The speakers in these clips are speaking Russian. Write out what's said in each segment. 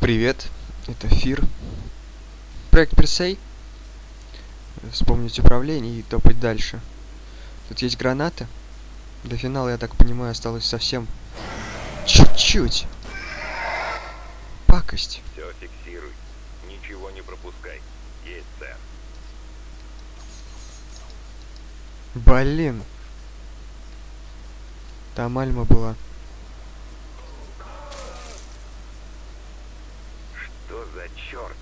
Привет, это Фир. Проект Персей. Вспомнить управление и топать дальше. Тут есть гранаты. До финала, я так понимаю, осталось совсем чуть-чуть. Пакость. Все фиксируй. Ничего не пропускай. Есть, сэр. Блин. Там Альма была. Что за черт?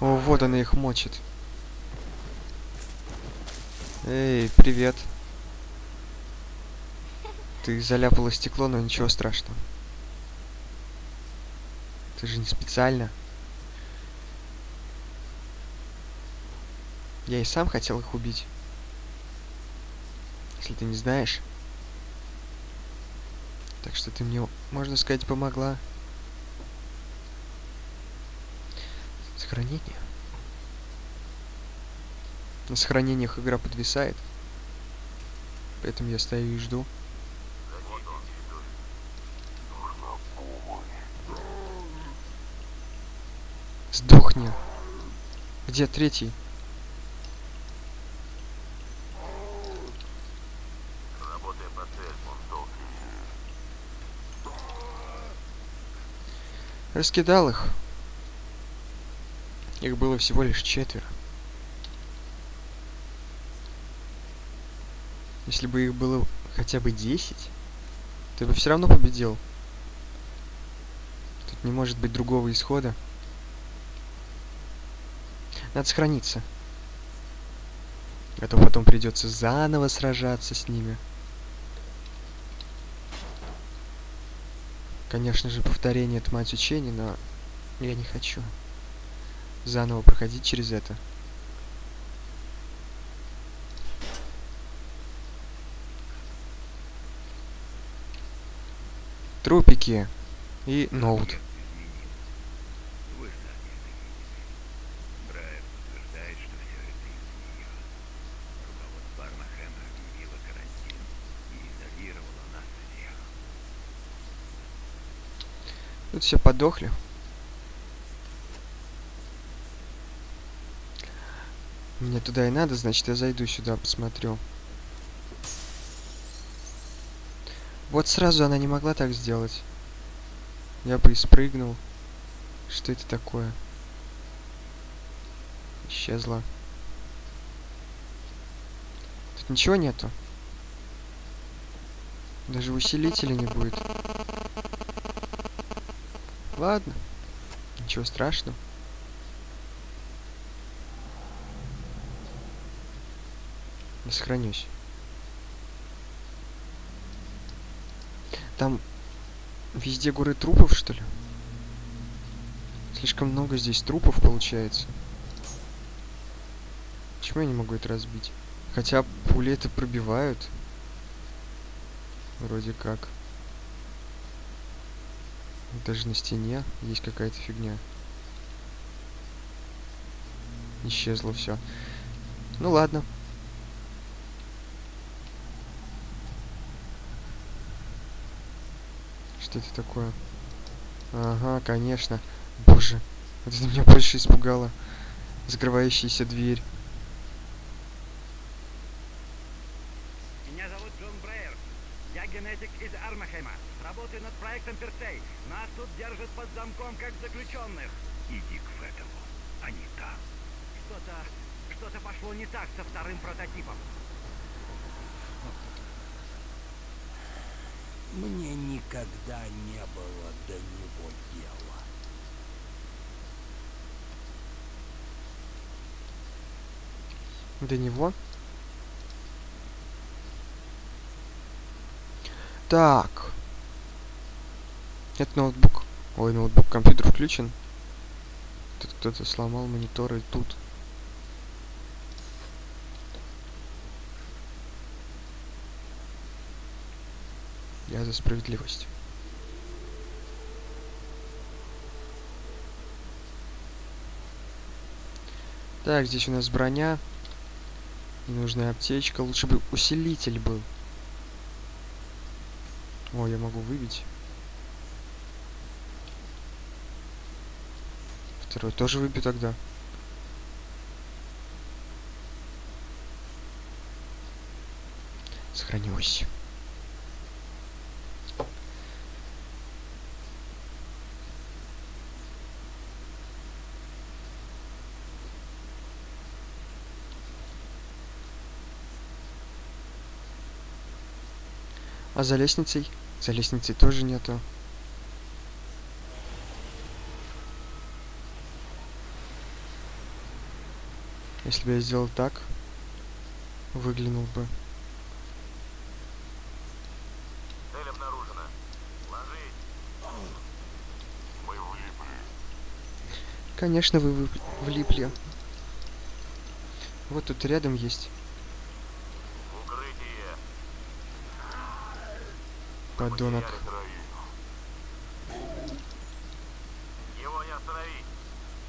О, вот она их мочит. Эй, привет. Ты заляпала стекло, но ничего страшного. Ты же не специально. Я и сам хотел их убить. Если ты не знаешь. Так что ты мне, можно сказать, помогла. Сохранение. На сохранениях игра подвисает. Поэтому я стою и жду. Сдохни. Где третий? Раскидал их. Их было всего лишь четверо. Если бы их было хотя бы 10, ты бы все равно победил. Тут не может быть другого исхода. Надо сохраниться. А то потом придется заново сражаться с ними. Конечно же, повторение это мать учения, но я не хочу заново проходить через это. Трупики и ноут. Вы сами изменились. Брайан утверждает, что все это из-за нее. Руководство Армахема объявило карантин и изолировало нас всех. Тут все подохли. Мне туда и надо, значит я зайду сюда, посмотрю. Вот сразу она не могла так сделать. Я бы и спрыгнул. Что это такое? Исчезла. Тут ничего нету. Даже усилителя не будет. Ладно. Ничего страшного. Я сохранюсь. Там везде горы трупов, что ли? Слишком много здесь трупов получается. Почему я не могу это разбить? Хотя пули это пробивают. Вроде как. Даже на стене есть какая-то фигня. Исчезло все. Ну ладно. Что это такое? Ага, конечно. Боже, это меня больше испугало. Закрывающаяся дверь. Из Армахема. Работаю над проектом Персей. Нас тут держат под замком, как заключенных. Иди к Феттелу, а не там. Что-то... Что-то пошло не так со вторым прототипом. Мне никогда не было до него дела. До него. Так. Это ноутбук. Ой, ноутбук, компьютер включен. Тут кто-то сломал монитор и тут. Я за справедливость. Так, здесь у нас броня. Ненужная аптечка. Лучше бы усилитель был. О, я могу выбить. Второй тоже выбью тогда. Сохранилось. А за лестницей? За лестницей тоже нету. Если бы я сделал так, выглянул бы. Цель обнаружена. Ложись. Мы влипли. Конечно, вы- влипли. Вот тут рядом есть подонок.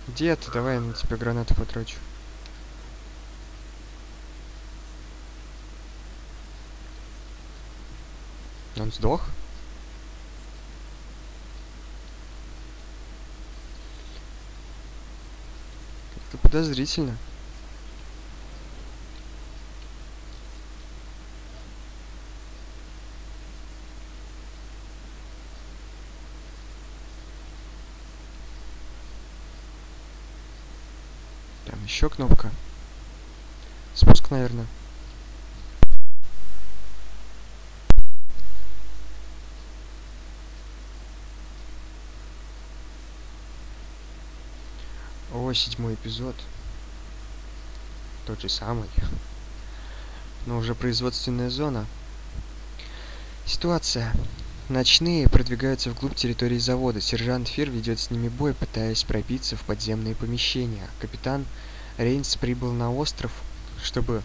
Где ты? Давай я на тебя гранату потрачу. Он сдох? Как-то подозрительно. Там еще кнопка. Спуск, наверное. О, седьмой эпизод. Тот же самый. Но уже производственная зона. Ситуация. Ночные продвигаются вглубь территории завода. Сержант Фир ведет с ними бой, пытаясь пробиться в подземные помещения. Капитан Рейнс прибыл на остров, чтобы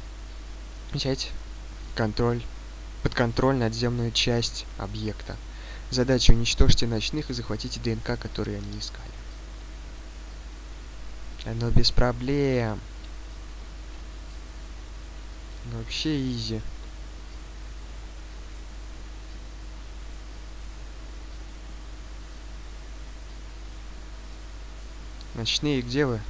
взять контроль, под контроль надземную часть объекта. Задача уничтожьте ночных и захватите ДНК, которые они искали. Оно без проблем. Вообще изи. Ночные, где вы?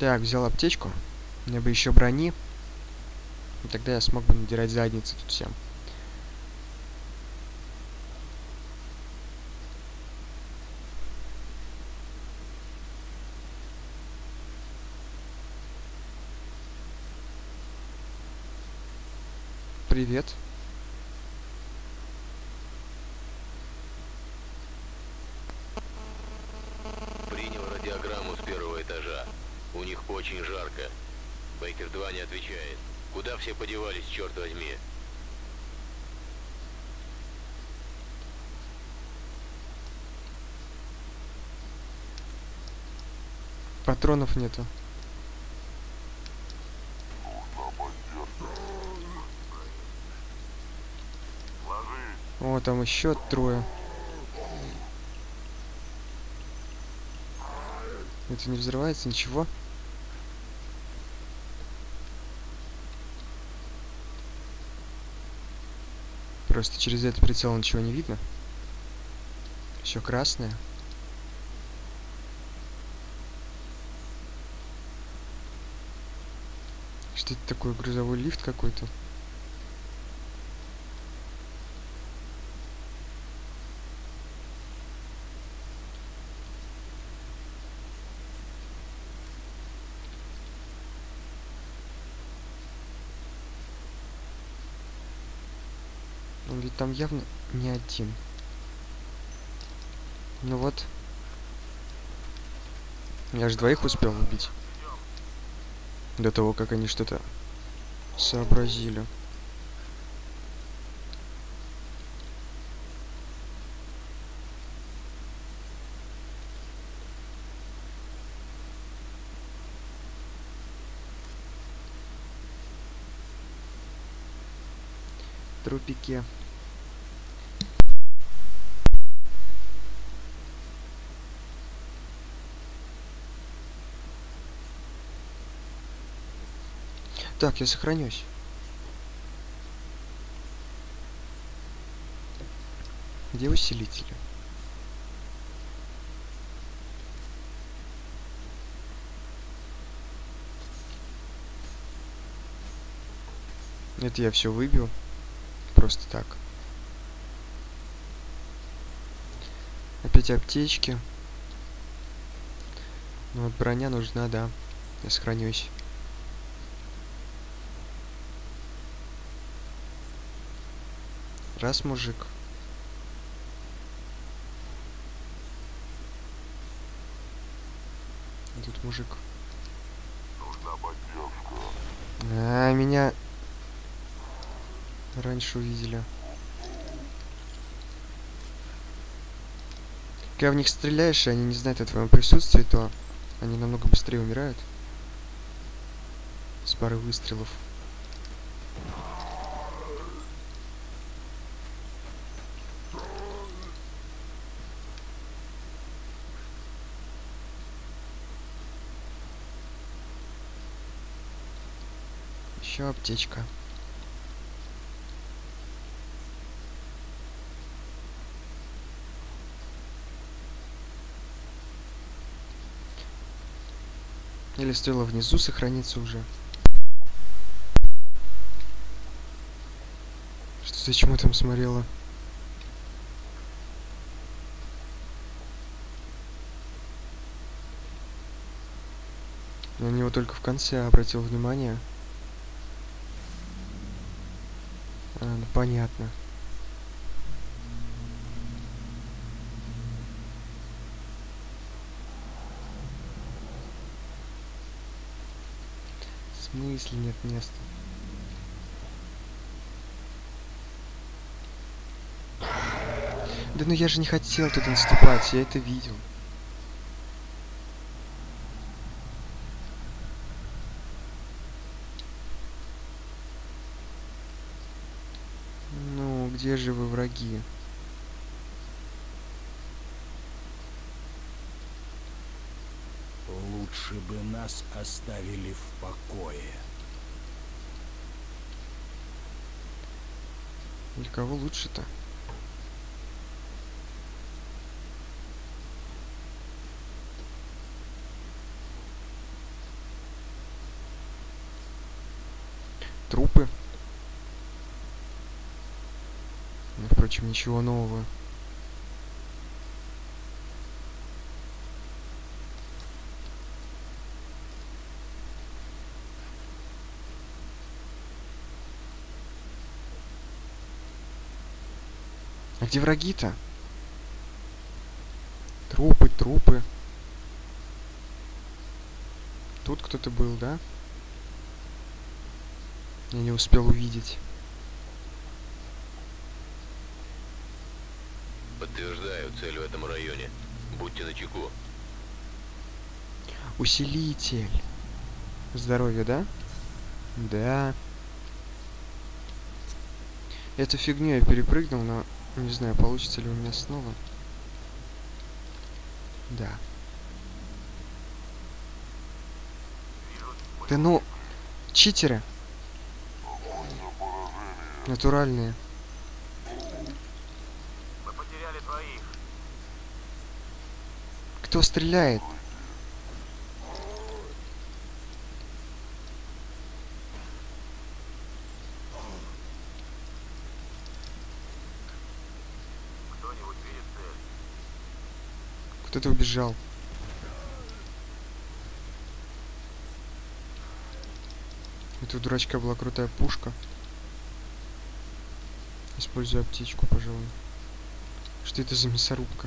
Так, взял аптечку. Мне бы еще брони. И тогда я смог бы надирать задницы тут всем. Привет. Принял радиограмму с первого этажа. У них очень жарко. Бейкер-2 не отвечает. Куда все подевались, черт возьми? Патронов нету. О, там еще трое. Это не взрывается, ничего. Просто через этот прицел ничего не видно. Все красное. Что это такое? Грузовой лифт какой-то? Он ведь там явно не один. Ну вот. Я же двоих успел убить. До того, как они что-то сообразили. Трупики. Так, я сохранюсь. Где усилители? Это я все выбил. Просто так. Опять аптечки. Ну вот броня нужна, да. Я сохранюсь. Раз, мужик. Тут мужик. А, меня раньше увидели. Когда в них стреляешь, и они не знают о твоем присутствии, то они намного быстрее умирают. С пары выстрелов. Еще аптечка. Или стоило внизу сохраниться уже? Что зачем там смотрела? Я на него только в конце обратил внимание. А, ну понятно. В смысле нет места? Да ну я же не хотел тут наступать, я это видел. Ну, где же вы враги? Лучше бы нас оставили в покое. Для кого лучше-то? Трупы. Впрочем, ничего нового. А где враги-то? Трупы, трупы. Тут кто-то был, да? Я не успел увидеть. Подтверждаю, цель в этом районе. Будьте начеку. Усилитель. Здоровье, да? Да. Эту фигню я перепрыгнул, но не знаю, получится ли у меня снова. Да. Да ну, читеры. Натуральные. Мы потеряли двоих. Кто стреляет? Кто-то убежал. Это у дурачка была крутая пушка. Использую аптечку, пожалуй. Что это за мясорубка?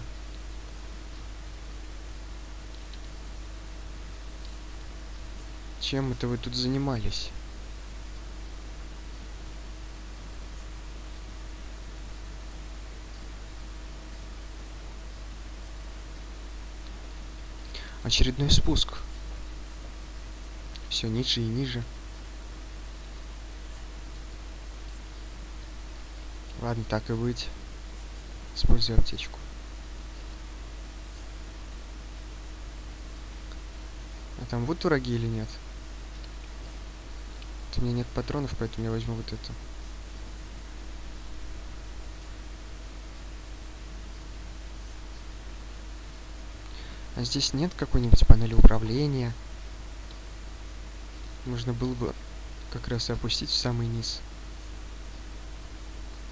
Чем это вы тут занимались? Очередной спуск. Все ниже и ниже. Ладно, так и быть. Использую аптечку. А там вот враги или нет? у меня нет патронов, поэтому я возьму вот это. А здесь нет какой-нибудь панели управления. Можно было бы как раз и опустить в самый низ.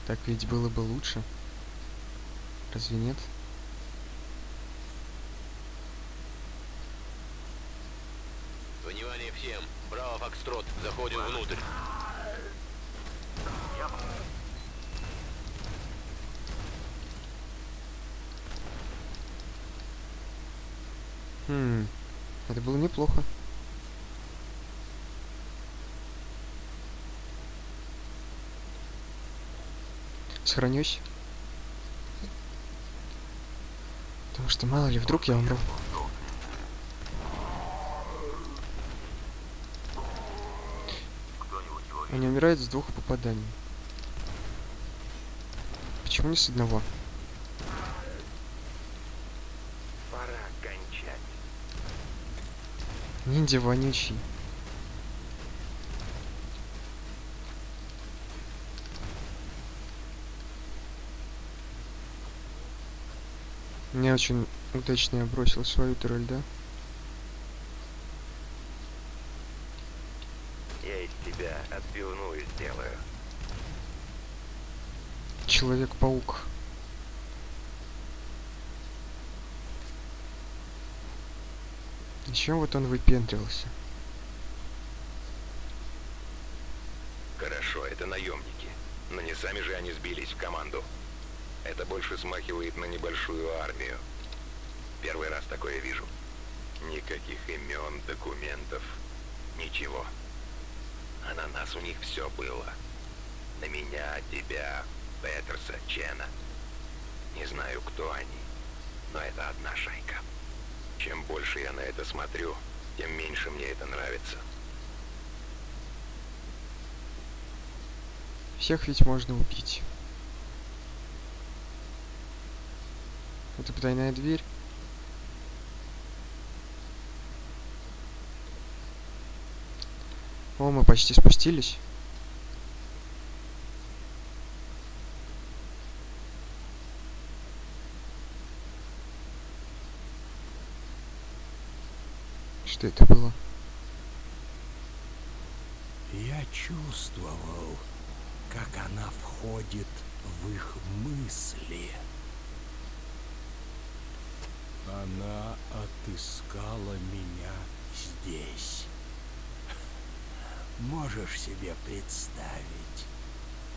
Так ведь было бы лучше. Разве нет? Нет. Фокстрот, заходим внутрь. Хм, это было неплохо. Сохранюсь. Потому что мало ли, вдруг я умру. Они умирают с двух попаданий. Почему не с одного? Пора кончать. Ниндзя вонючий. Не очень удачно я бросил свою турель, да? Я из тебя отбивную сделаю. Человек-паук. И чем вот он выпендривался? Хорошо, это наемники. Но не сами же они сбились в команду. Это больше смахивает на небольшую армию. Первый раз такое вижу. Никаких имен, документов, ничего. А на нас у них все было. На меня, тебя, Петерса, Чена. Не знаю, кто они, но это одна шайка. Чем больше я на это смотрю, тем меньше мне это нравится. Всех ведь можно убить. Это потайная дверь. О, мы почти спустились. Что это было? Я чувствовал, как она входит в их мысли. Она отыскала меня здесь. Можешь себе представить,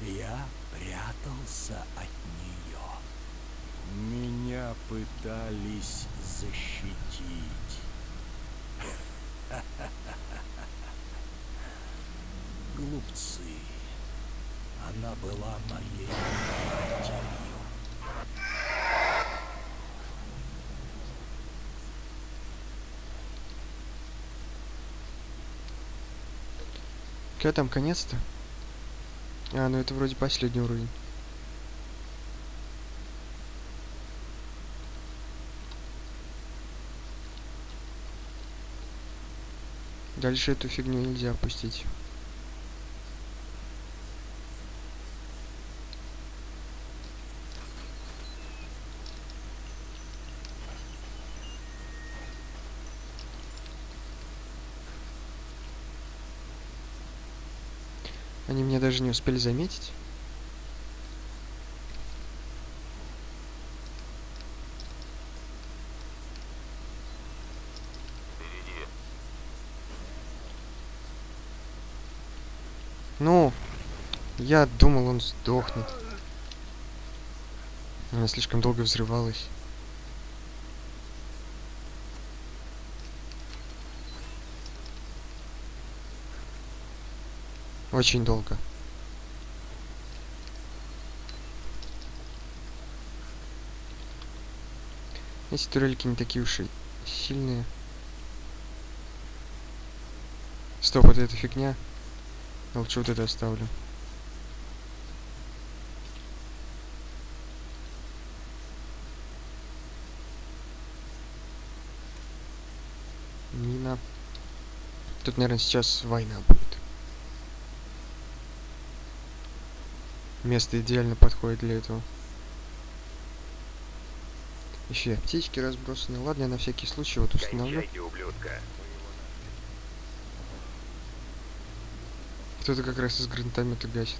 я прятался от нее. Меня пытались защитить. Глупцы. Она была моей матерью. Какая там конец-то? А, ну это вроде последний уровень. Дальше эту фигню нельзя опустить. Они меня даже не успели заметить. Ну, я думал, он сдохнет. Она слишком долго взрывалась. Очень долго. Эти турельки не такие уж и сильные. Стоп, вот эта фигня. Лучше вот это оставлю. Тут, наверное, сейчас война будет. Место идеально подходит для этого. Еще и аптечки разбросаны. Ладно, я на всякий случай вот установлю. Кто-то как раз из гранатомета гасит.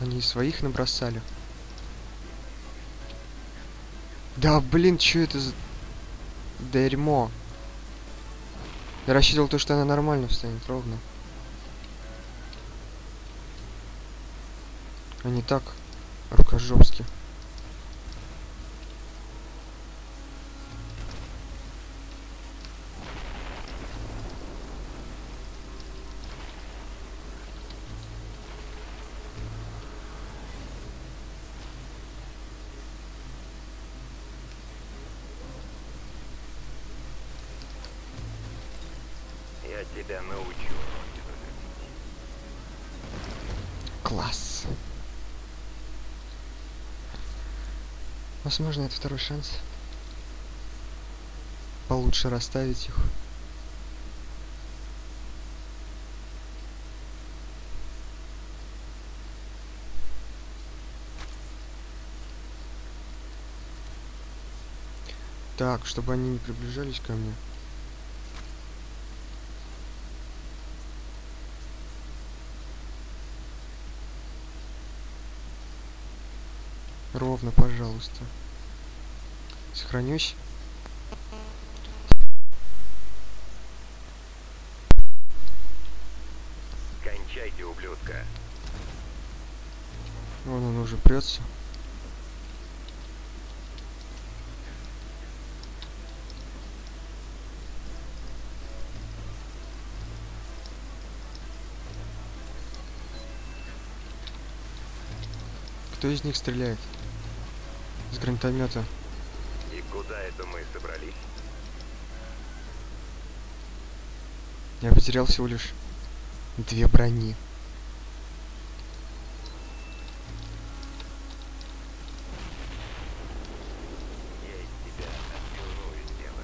Они своих набросали. Да, блин, что это за... Дерьмо. Я рассчитывал то, что она нормально встанет, ровно. А не так. Рукожопски. Я тебя научу. Класс. Возможно, это второй шанс. Получше расставить их. Так, чтобы они не приближались ко мне. Ровно, пожалуйста. Сохранюсь. Кончайте, ублюдка. Вон он уже прется. Кто из них стреляет? С гранатомета. И куда это мы собрались? Я потерял всего лишь две брони.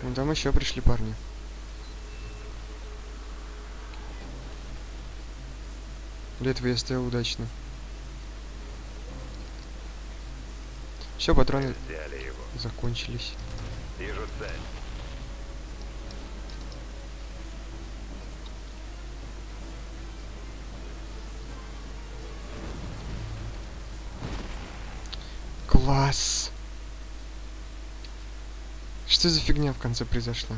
Ну там еще пришли парни. Для этого я стоял удачно. Все, патроны закончились. Вижу цель. Класс! Что за фигня в конце произошла?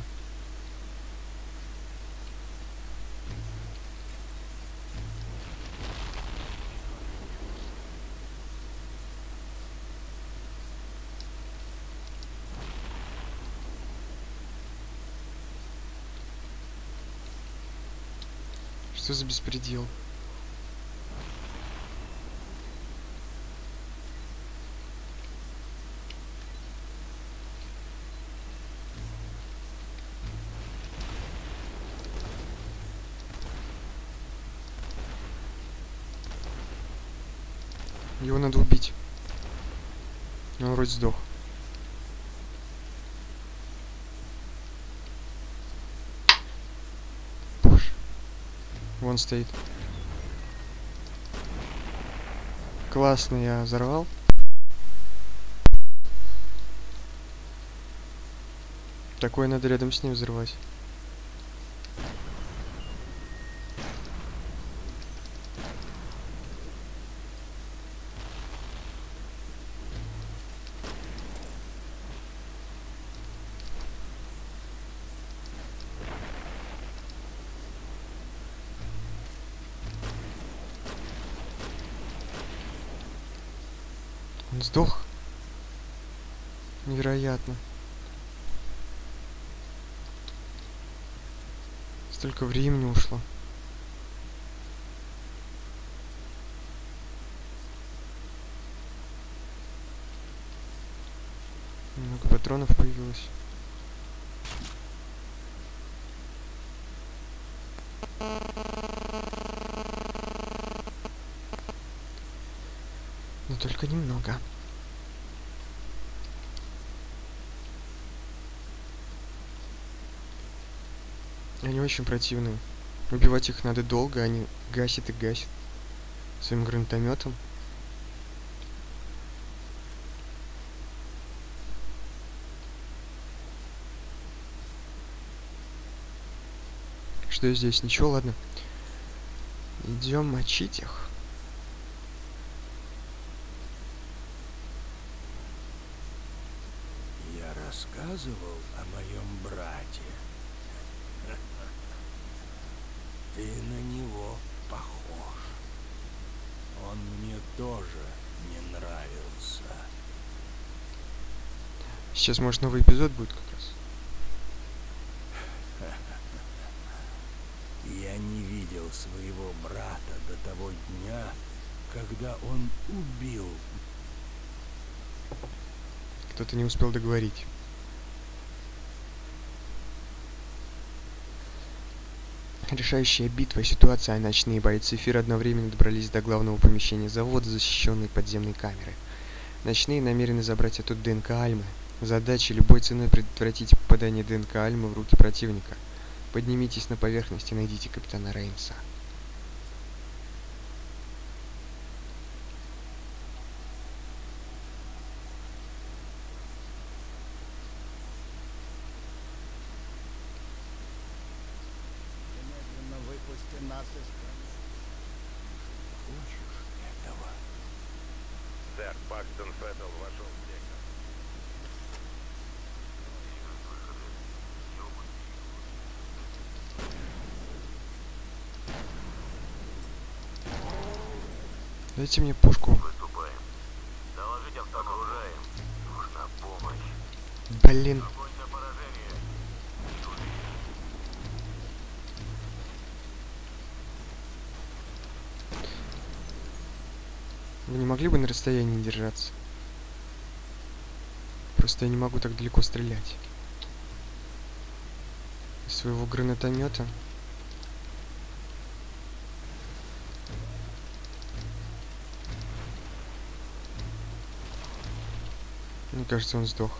Что за беспредел? Его надо убить. Он вроде сдох. Боже. Вон стоит. Классно я взорвал. Такое надо рядом с ним взрывать. Он сдох? Невероятно. Столько времени ушло. Много патронов появилось. Но только немного. Они очень противные. Убивать их надо долго, они гасят и гасят. своим гранатометом. Что здесь? Ничего, ладно. Идем мочить их. Я рассказывал о моем брате. Ты на него похож. Он мне тоже не нравился. Сейчас, может, новый эпизод будет как раз. Я не видел своего брата до того дня, когда он убил Кто-то не успел договорить. Решающая битва, ситуация, а ночные бойцы Фир одновременно добрались до главного помещения завода, защищенной подземной камерой. Ночные намерены забрать оттуда ДНК Альмы. Задача любой ценой предотвратить попадание ДНК Альмы в руки противника. Поднимитесь на поверхность и найдите капитана Рейнса. Немедленно выпусти нас из Хочешь этого? Сэр, Пакстон Феттл вошел в сектор. Дайте мне пушку. Блин. Вы не могли бы на расстоянии держаться? Просто я не могу так далеко стрелять. Из своего гранатомета. Мне кажется, он сдох.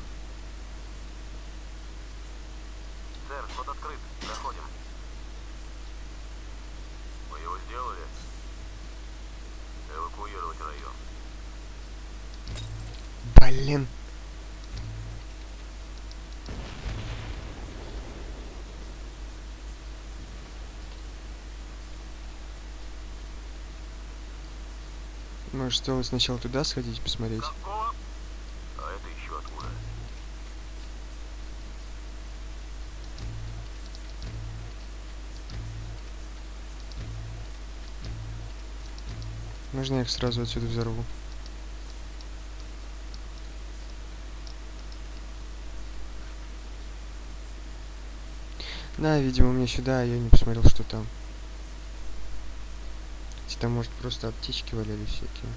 Сэр, вход открыт. Проходим. Вы его сделали? Эвакуировать район. Блин. Может, стоило сначала туда сходить, посмотреть? Какого? А это еще откуда? Можно я их сразу отсюда взорву? Да, видимо, мне сюда, а я не посмотрел, что там. Хотя Там, может, просто аптечки валялись всякие.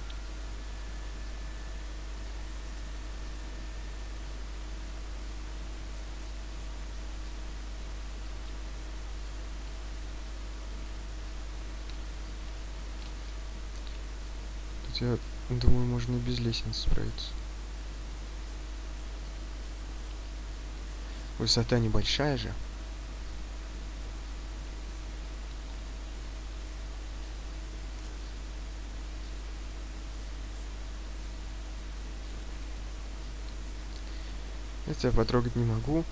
Тут я думаю, можно и без лестницы справиться. Высота небольшая же. Я потрогать не могу.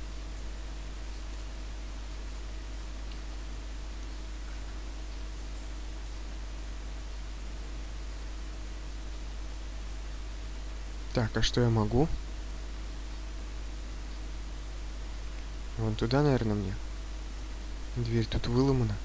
Так, а что я могу? Вон туда, наверное, мне. Дверь тут выломана.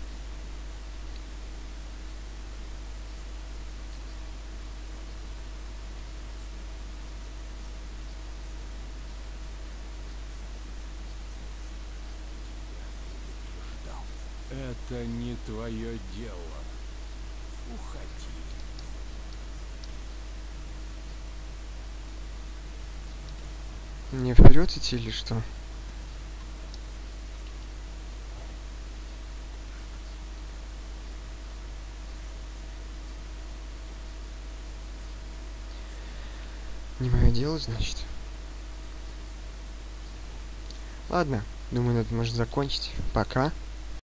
Это не твое дело. Мне вперед идти или что? Не мое дело, значит. Ладно, думаю, на этом можно закончить. Пока.